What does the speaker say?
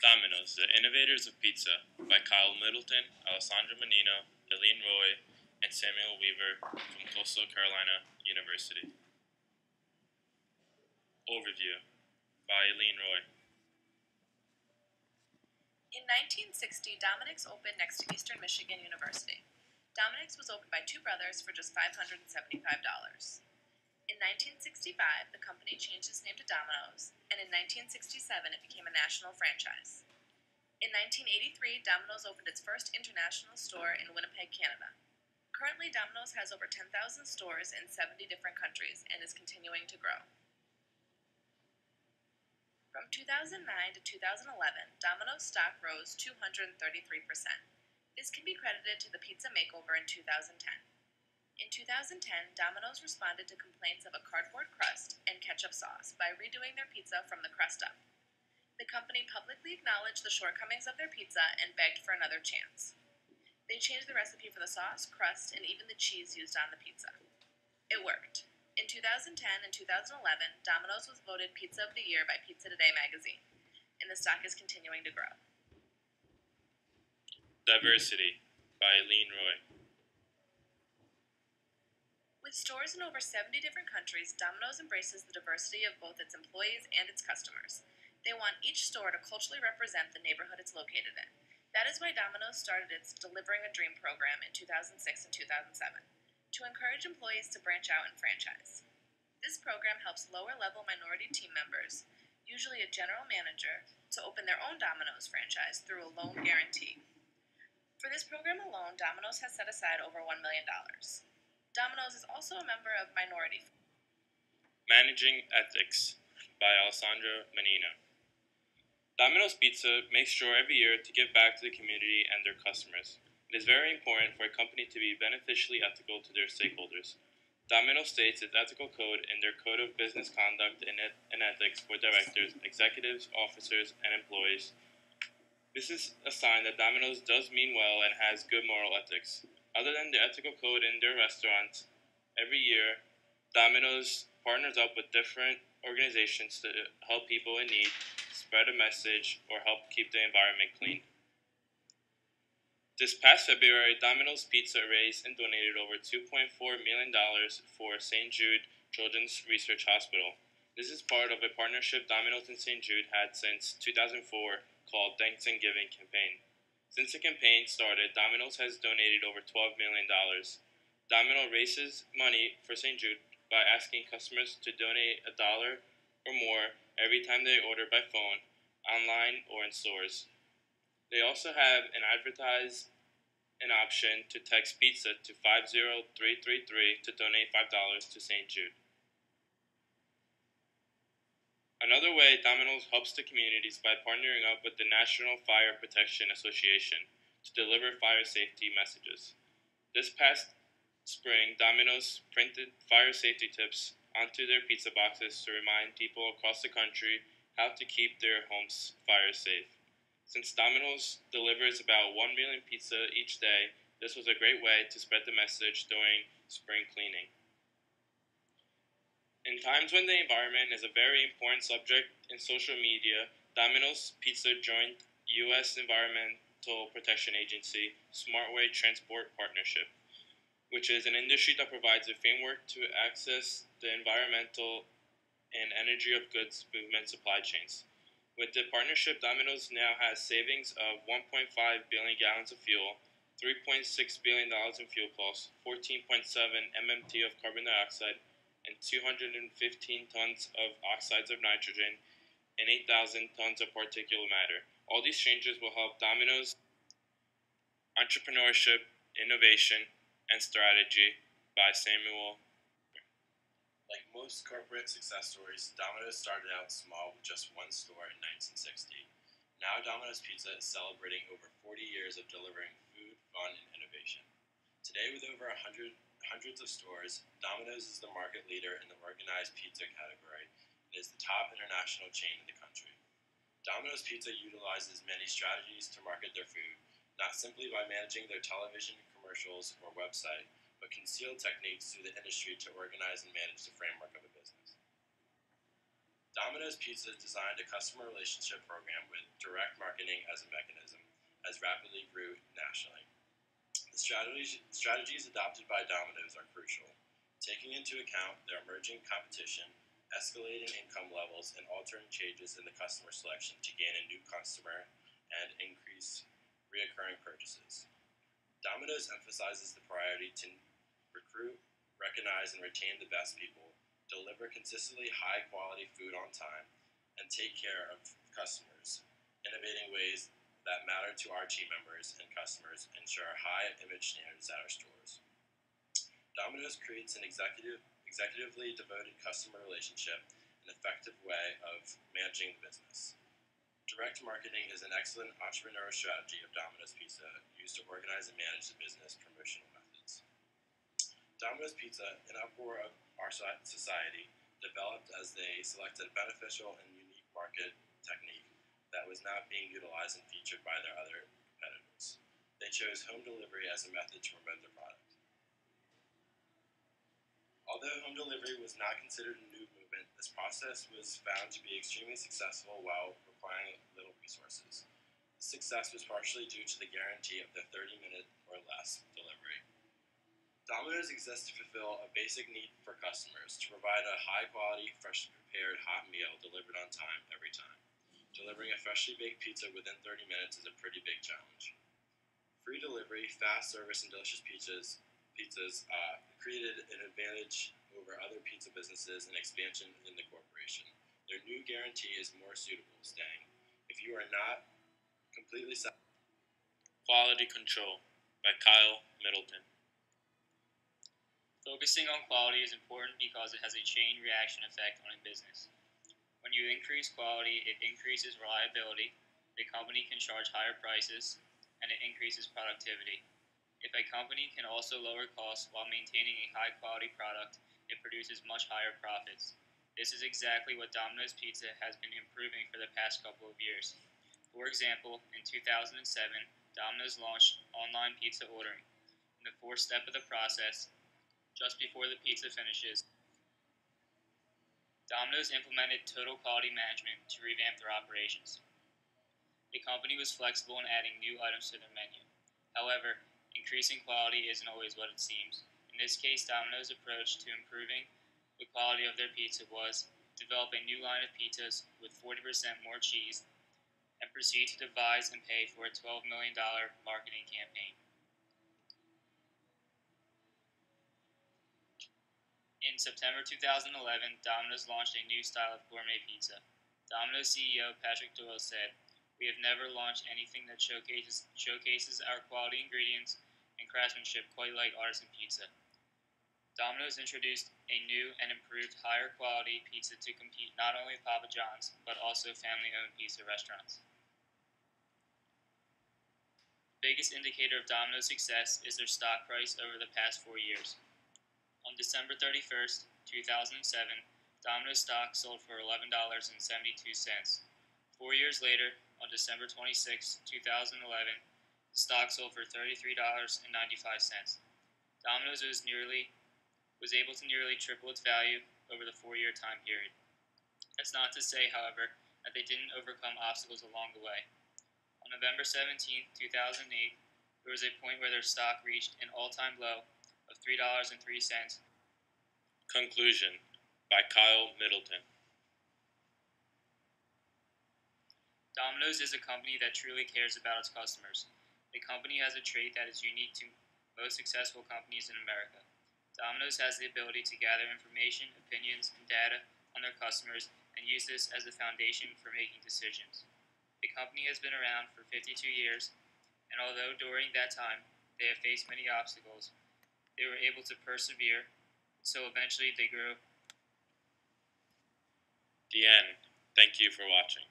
Domino's, The Innovators of Pizza by Kyle Middleton, Alessandro Mannino, Eileen Roy, and Samuel Weaver from Coastal Carolina University. Overview by Eileen Roy. In 1960, Dominic's opened next to Eastern Michigan University. Dominic's was opened by two brothers for just $575. In 1965, the company changed its name to Domino's, and in 1967, it became a national franchise. In 1983, Domino's opened its first international store in Winnipeg, Canada. Currently, Domino's has over 10,000 stores in 70 different countries and is continuing to grow. From 2009 to 2011, Domino's stock rose 233%. This can be credited to the pizza makeover in 2010. In 2010, Domino's responded to complaints of a cardboard crust and ketchup sauce by redoing their pizza from the crust up. The company publicly acknowledged the shortcomings of their pizza and begged for another chance. They changed the recipe for the sauce, crust, and even the cheese used on the pizza. It worked. In 2010 and 2011, Domino's was voted Pizza of the Year by Pizza Today magazine, and the stock is continuing to grow. Diversity by Eileen Roy. With stores in over 70 different countries, Domino's embraces the diversity of both its employees and its customers. They want each store to culturally represent the neighborhood it's located in. That is why Domino's started its Delivering a Dream program in 2006 and 2007 to encourage employees to branch out and franchise. This program helps lower level minority team members, usually a general manager, to open their own Domino's franchise through a loan guarantee. For this program alone, Domino's has set aside over $1 million. Domino's is also a member of Minority. Managing Ethics by Alessandro Mannino. Domino's Pizza makes sure every year to give back to the community and their customers. It is very important for a company to be beneficially ethical to their stakeholders. Domino's states its ethical code in their Code of Business Conduct and, and Ethics for directors, executives, officers, and employees. This is a sign that Domino's does mean well and has good moral ethics. Other than the ethical code in their restaurants, every year, Domino's partners up with different organizations to help people in need, spread a message, or help keep the environment clean. This past February, Domino's Pizza raised and donated over $2.4 million for St. Jude Children's Research Hospital. This is part of a partnership Domino's and St. Jude had since 2004 called Thanksgiving Campaign. Since the campaign started, Domino's has donated over $12 million. Domino raises money for St. Jude by asking customers to donate a dollar or more every time they order by phone, online, or in stores. They also have an advertise an option to text pizza to 50333 to donate $5 to St. Jude. Another way Domino's helps the communities by partnering up with the National Fire Protection Association to deliver fire safety messages. This past spring, Domino's printed fire safety tips onto their pizza boxes to remind people across the country how to keep their homes fire safe. Since Domino's delivers about 1 million pizza each day, this was a great way to spread the message during spring cleaning. In times when the environment is a very important subject in social media, Domino's Pizza joined U.S. Environmental Protection Agency Smartway Transport Partnership, which is an industry that provides a framework to access the environmental and energy of goods movement supply chains. With the partnership, Domino's now has savings of 1.5 billion gallons of fuel, $3.6 billion in fuel costs, 14.7 MMT of carbon dioxide, and 215 tons of oxides of nitrogen and 8,000 tons of particulate matter. All these changes will help Domino's entrepreneurship, innovation, and strategy by Samuel. Like most corporate success stories, Domino's started out small with just one store in 1960. Now, Domino's Pizza is celebrating over 40 years of delivering food, fun, and innovation. Today, with over 100 hundreds of stores, Domino's is the market leader in the organized pizza category and is the top international chain in the country. Domino's Pizza utilizes many strategies to market their food, not simply by managing their television commercials or website, but concealed techniques through the industry to organize and manage the framework of a business. Domino's Pizza designed a customer relationship program with direct marketing as a mechanism as rapidly grew nationally. The strategies, strategies adopted by Domino's are crucial, taking into account their emerging competition, escalating income levels, and altering changes in the customer selection to gain a new customer and increase reoccurring purchases. Domino's emphasizes the priority to recruit, recognize, and retain the best people, deliver consistently high quality food on time, and take care of customers, innovating ways that matter to our team members and customers ensure high image standards at our stores. Domino's creates an executive, executively devoted customer relationship, an effective way of managing the business. Direct marketing is an excellent entrepreneurial strategy of Domino's Pizza used to organize and manage the business promotional methods. Domino's Pizza, an uproar of our society, developed as they selected a beneficial and unique market technique that was not being utilized and featured by their other competitors. They chose home delivery as a method to promote their product. Although home delivery was not considered a new movement, this process was found to be extremely successful while requiring little resources. The success was partially due to the guarantee of the 30 minute or less delivery. Domino's exists to fulfill a basic need for customers to provide a high quality, freshly prepared hot meal delivered on time every time. Delivering a freshly baked pizza within 30 minutes is a pretty big challenge. Free delivery, fast service, and delicious pizzas pizzas uh, created an advantage over other pizza businesses and expansion within the corporation. Their new guarantee is more suitable, staying. if you are not completely satisfied. Quality Control by Kyle Middleton. Focusing on quality is important because it has a chain reaction effect on a business. When you increase quality, it increases reliability, the company can charge higher prices, and it increases productivity. If a company can also lower costs while maintaining a high quality product, it produces much higher profits. This is exactly what Domino's Pizza has been improving for the past couple of years. For example, in 2007, Domino's launched online pizza ordering. In the fourth step of the process, just before the pizza finishes, Domino's implemented total quality management to revamp their operations. The company was flexible in adding new items to their menu. However, Increasing quality isn't always what it seems. In this case, Domino's approach to improving the quality of their pizza was develop a new line of pizzas with 40% more cheese and proceed to devise and pay for a $12 million marketing campaign. In September 2011, Domino's launched a new style of gourmet pizza. Domino's CEO Patrick Doyle said, We have never launched anything that showcases, showcases our quality ingredients and craftsmanship quite like artisan pizza. Domino's introduced a new and improved higher quality pizza to compete not only with Papa John's, but also family owned pizza restaurants. The biggest indicator of Domino's success is their stock price over the past four years. On December 31st, 2007, Domino's stock sold for $11.72. Four years later, on December 26, 2011, the stock sold for $33.95. Domino's was nearly was able to nearly triple its value over the four-year time period. That's not to say, however, that they didn't overcome obstacles along the way. On November 17, 2008, there was a point where their stock reached an all-time low $3.03. Conclusion by Kyle Middleton. Domino's is a company that truly cares about its customers. The company has a trait that is unique to most successful companies in America. Domino's has the ability to gather information, opinions, and data on their customers and use this as a foundation for making decisions. The company has been around for 52 years, and although during that time they have faced many obstacles, they were able to persevere, so eventually they grew. The end. Thank you for watching.